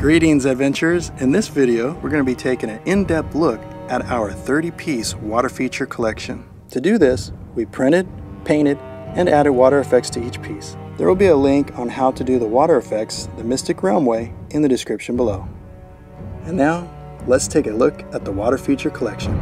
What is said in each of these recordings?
Greetings adventurers! In this video we're going to be taking an in-depth look at our 30-piece water feature collection. To do this, we printed, painted, and added water effects to each piece. There will be a link on how to do the water effects the Mystic Realm way in the description below. And now, let's take a look at the water feature collection.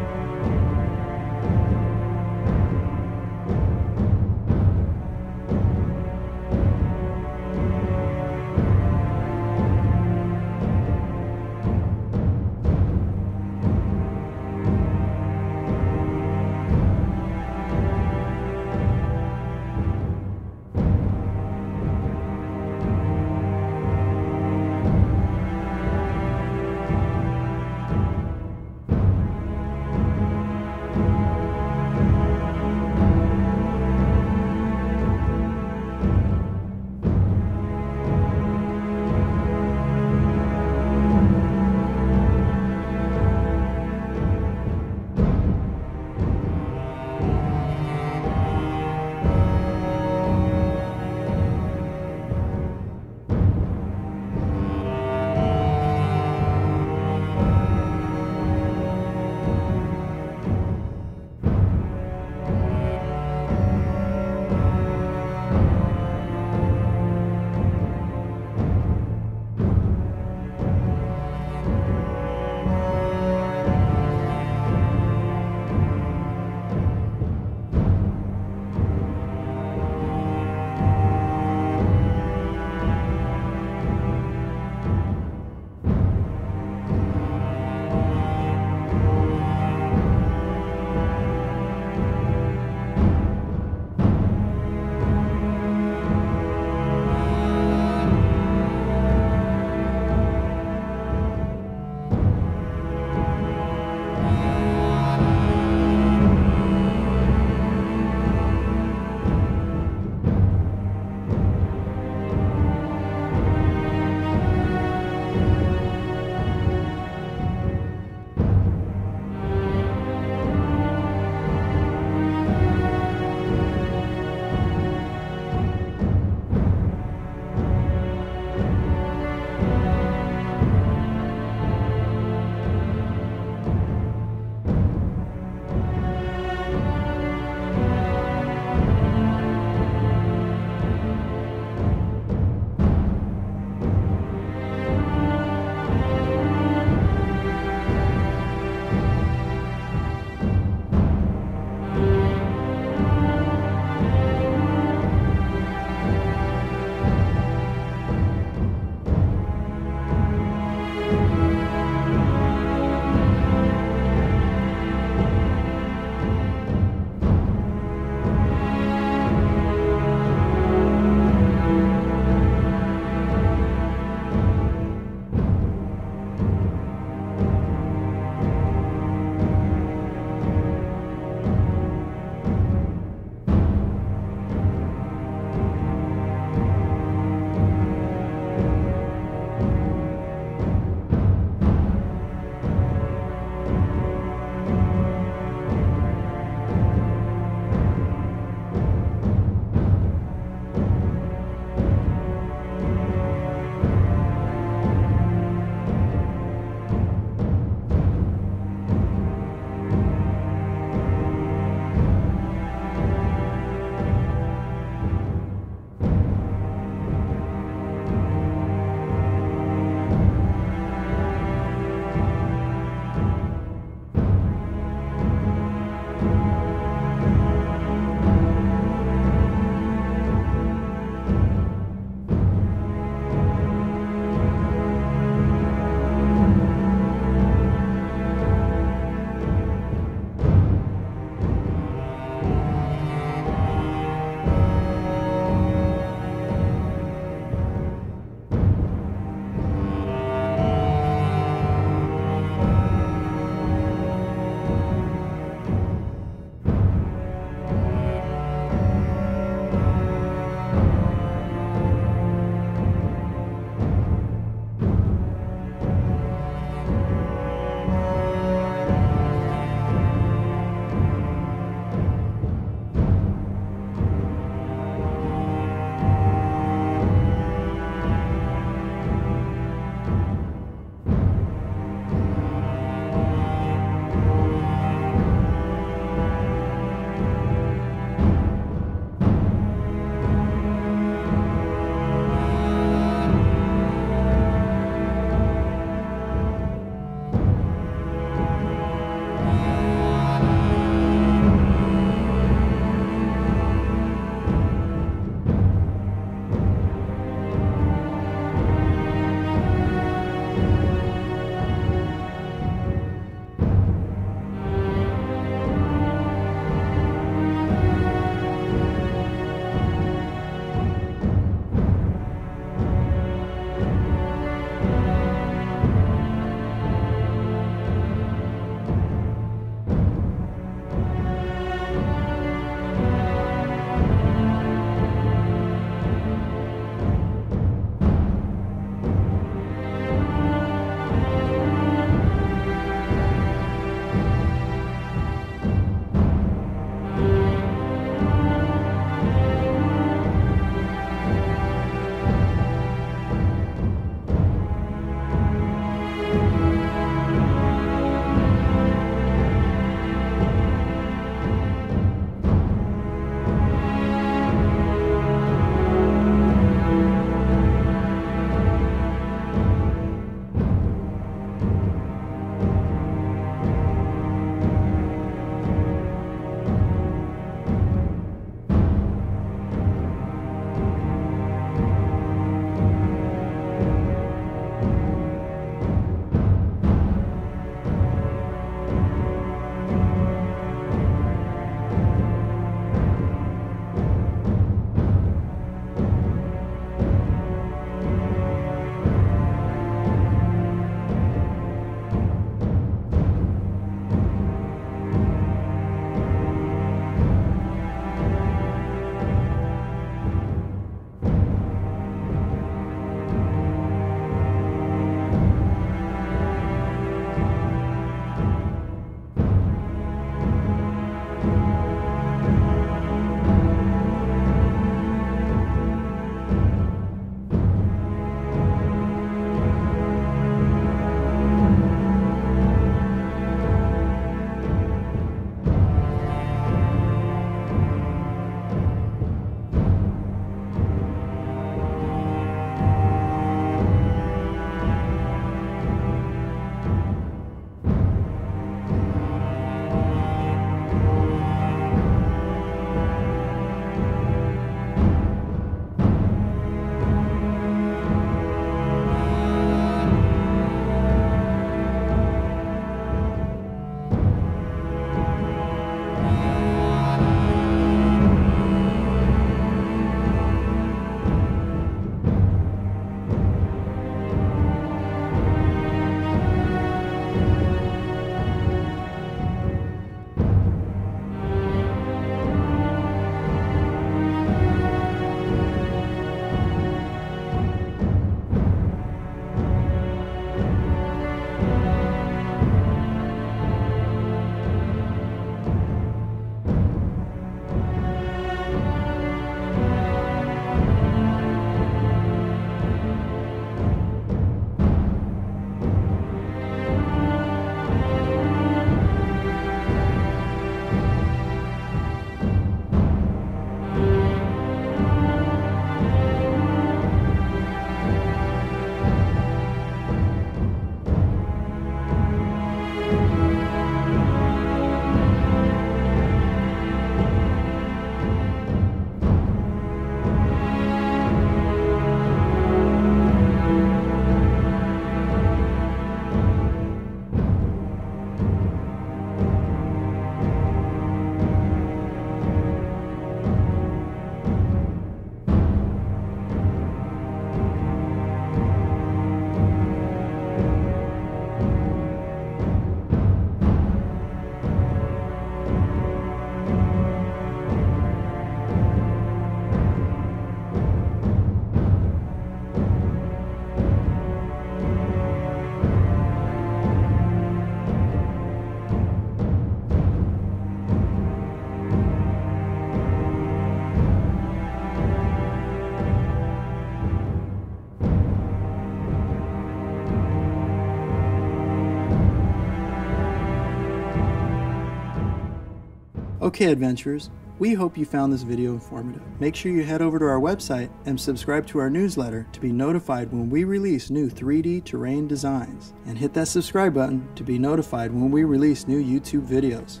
Okay, adventurers, we hope you found this video informative. Make sure you head over to our website and subscribe to our newsletter to be notified when we release new 3D terrain designs. And hit that subscribe button to be notified when we release new YouTube videos.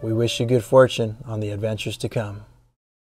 We wish you good fortune on the adventures to come.